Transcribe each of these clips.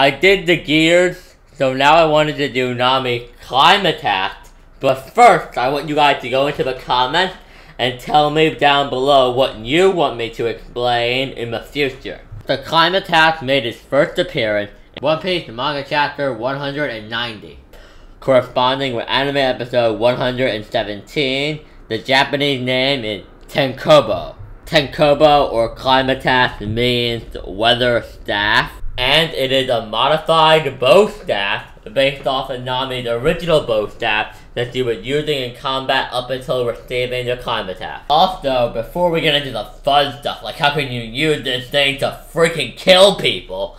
I did the gears, so now I wanted to do Nami Clima-Tact. But first, I want you guys to go into the comments and tell me down below what you want me to explain in the future. The Clima-Tact made its first appearance in One Piece Manga Chapter 190, corresponding with anime episode 117. The Japanese name is Tenkobo. Tenkobo or Clima-Tact means weather staff and it is a modified bow staff based off of Nami's original bow staff that she was using in combat up until receiving the Clima-Tact. Also, before we get into the fun stuff, like how can you use this thing to freaking kill people,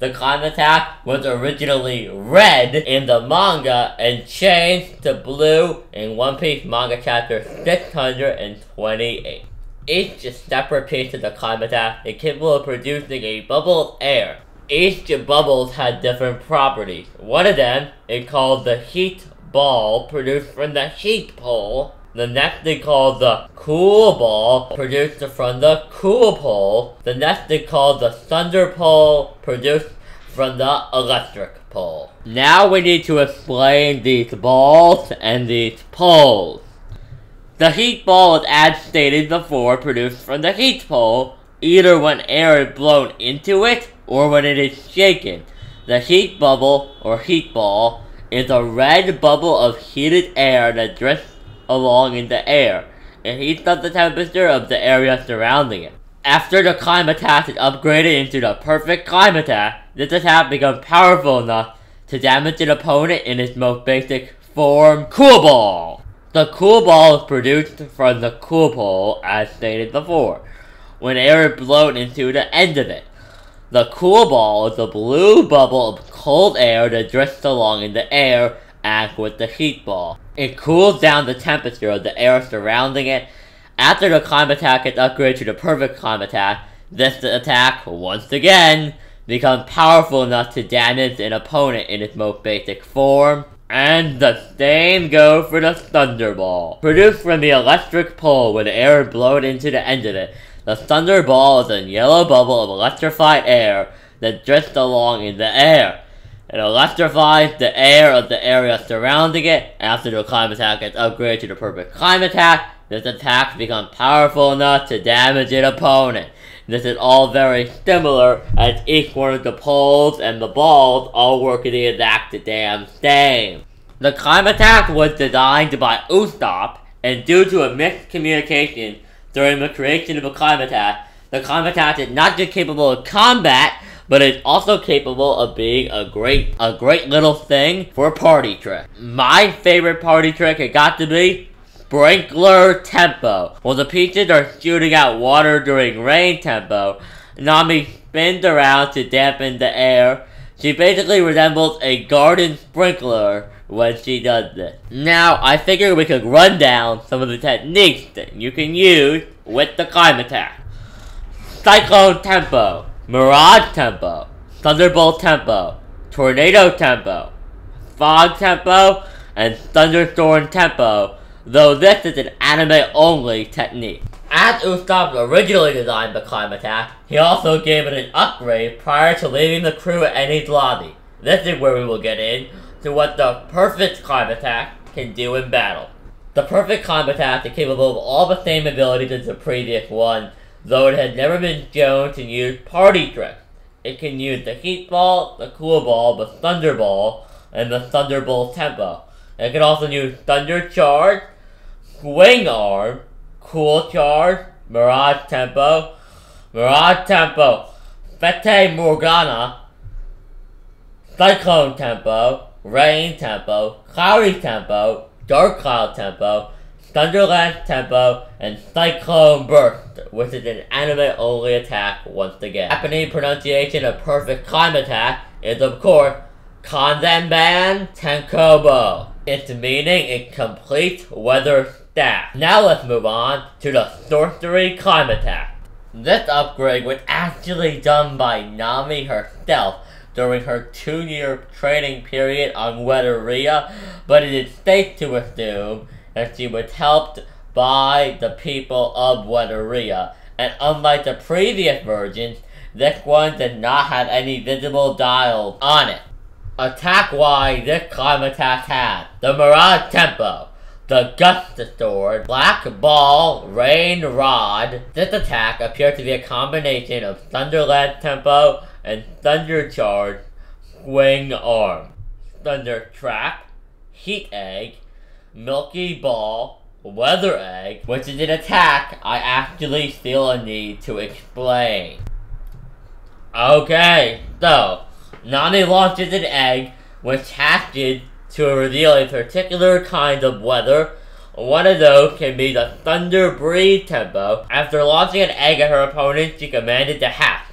the Clima-Tact was originally red in the manga and changed to blue in One Piece manga chapter 628. Each separate piece of the Clima-Tact is capable of producing a bubble of air each bubbles had different properties. One of them is called the heat ball, produced from the heat pole. The next is called the cool ball, produced from the cool pole. The next is called the thunder pole, produced from the electric pole. Now we need to explain these balls and these poles. The heat ball is as stated before produced from the heat pole, either when air is blown into it or when it is shaken. The heat bubble, or heat ball, is a red bubble of heated air that drifts along in the air. It heats up the temperature of the area surrounding it. After the Clima-Tact is upgraded into the perfect Clima-Tact, this attack becomes powerful enough to damage an opponent in its most basic form, Cool Ball! The Cool Ball is produced from the Cool Pole, as stated before, when air is blown into the end of it. The cool ball is a blue bubble of cold air that drifts along in the air, as with the heat ball. It cools down the temperature of the air surrounding it. After the Clima-Tact is upgraded to the perfect Clima-Tact, this attack, once again, becomes powerful enough to damage an opponent in its most basic form. And the same goes for the Thunderball. Produced from the electric pole with air blown into the end of it, the thunderball is a yellow bubble of electrified air that drifts along in the air. It electrifies the air of the area surrounding it. After the Clima-Tact is upgraded to the perfect Clima-Tact, this attack becomes powerful enough to damage an opponent. This is all very similar as each one of the poles and the balls all work in the exact damn same. The Clima-Tact was designed by Usopp, and due to a mixed communication during the creation of a attack. The attack is not just capable of combat, but it's also capable of being a great, a great little thing for a party trick. My favorite party trick it got to be Sprinkler Tempo. While the peaches are shooting out water during rain tempo, Nami spins around to dampen the air. She basically resembles a garden sprinkler when she does this. Now, I figure we could run down some of the techniques that you can use with the Clima-Tact. Cyclone Tempo, Mirage Tempo, Thunderbolt Tempo, Tornado Tempo, Fog Tempo, and Thunderstorm Tempo, though this is an anime-only technique. As Usopp originally designed the Clima-Tact, he also gave it an upgrade prior to leaving the crew at Enies Lobby. This is where we will get in to what the perfect Clima-Tact can do in battle. The perfect Clima-Tact is capable of all the same abilities as the previous one, though it has never been shown to use party tricks. It can use the Heat Ball, the Cool Ball, the Thunder Ball, and the Thunderbolt Tempo. It can also use Thunder Charge, Swing Arm, Cool Charge, Mirage Tempo, Mirage Tempo, Fata Morgana, Cyclone Tempo, Rain Tempo, Cloudy Tempo, Dark Cloud Tempo, Thunderland Tempo, and Cyclone Burst, which is an anime-only attack once again. Japanese pronunciation of perfect Clima-Tact is of course Kanzenban Tenkobo. Its meaning is complete weather staff. Now let's move on to the sorcery Clima-Tact. This upgrade was actually done by Nami herself during her two-year training period on Weatheria, but it is safe to assume that she was helped by the people of Weatheria, and unlike the previous versions, this one did not have any visible dials on it. Attack-wise, this Clima-Tact had the Mirage Tempo, the Gustasword, Black Ball, Rain Rod. This attack appeared to be a combination of Thunderland Tempo and Thunder Charge Swing Arm. Thunder Trap, Heat Egg, Milky Ball, Weather Egg, which is an attack I actually feel a need to explain. Okay, so, Nami launches an egg which hatches to reveal a particular kind of weather. One of those can be the Thunder Breeze tempo. After launching an egg at her opponent, she commanded to hatch,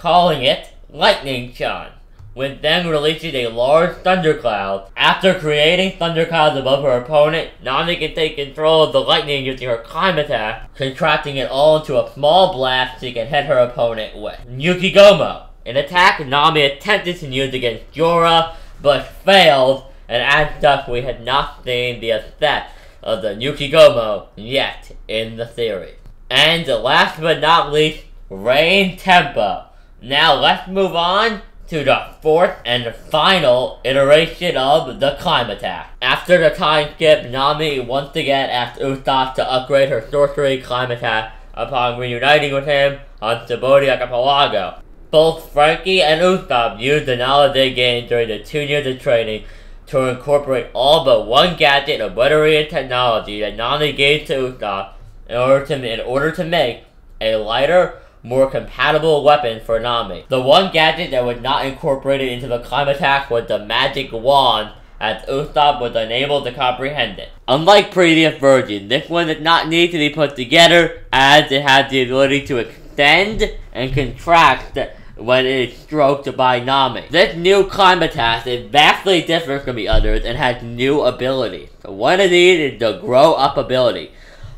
calling it Lightning Shine which then releases a large thundercloud. After creating thunderclouds above her opponent, Nami can take control of the lightning using her Clima-Tact, contracting it all into a small blast she can hit her opponent with. Yukigomo. An attack Nami attempted to use against Jora, but failed, and as such we had not seen the effect of the Yukigomo yet in the series. And last but not least, Rain Tempo. Now let's move on to the fourth and final iteration of the Clima-Tact. After the time skip, Nami once again asked Usopp to upgrade her sorcery Clima-Tact upon reuniting with him on Sabaody Archipelago. Both Franky and Usopp used the knowledge they gained during the two years of training to incorporate all but one gadget of weathering technology that Nami gave to Usopp in order to, in order to make a lighter, more compatible weapon for Nami. The one gadget that was not incorporated into the Clima-Tact was the magic wand, as Usopp was unable to comprehend it. Unlike previous versions, this one did not need to be put together, as it had the ability to extend and contract when it is stroked by Nami. This new Clima-Tact is vastly different from the others and has new abilities. One of these is the Grow Up ability.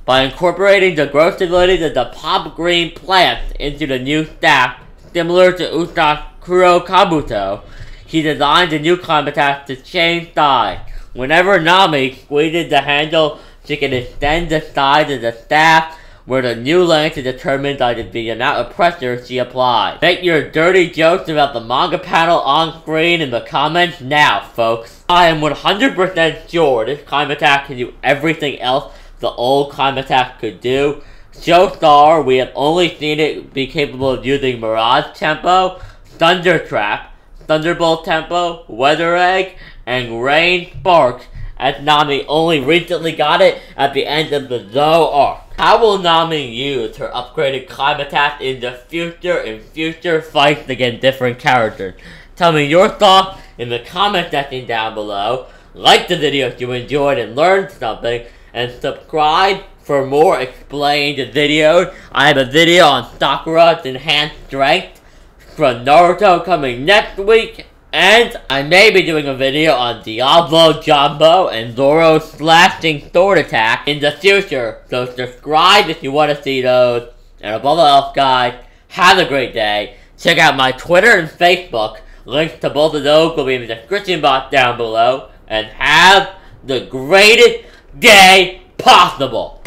By incorporating the growth abilities of the pop green plants into the new staff, similar to Usopp's Kuro Kabuto, he designed the new attack to change size. Whenever Nami squeezes the handle, she can extend the size of the staff, where the new length is determined by the amount of pressure she applies. Make your dirty jokes about the manga panel on screen in the comments now, folks. I am 100% sure this Clima-Tact can do everything else the old Clima-Tact could do. So far, we have only seen it be capable of using Mirage Tempo, Thunder Trap, Thunderbolt Tempo, Weather Egg, and Rain Spark, as Nami only recently got it at the end of the Zou arc. How will Nami use her upgraded Clima-Tact in the future in future fights against different characters? Tell me your thoughts in the comment section down below. Like the video if you enjoyed and learned something and subscribe for more explained videos. I have a video on Sakura's enhanced strength from Naruto coming next week. And I may be doing a video on Diable Jambe and Zoro's slashing sword attack in the future. So subscribe if you want to see those. And above all else, guys, have a great day. Check out my Twitter and Facebook. Links to both of those will be in the description box down below. And have the greatest day possible.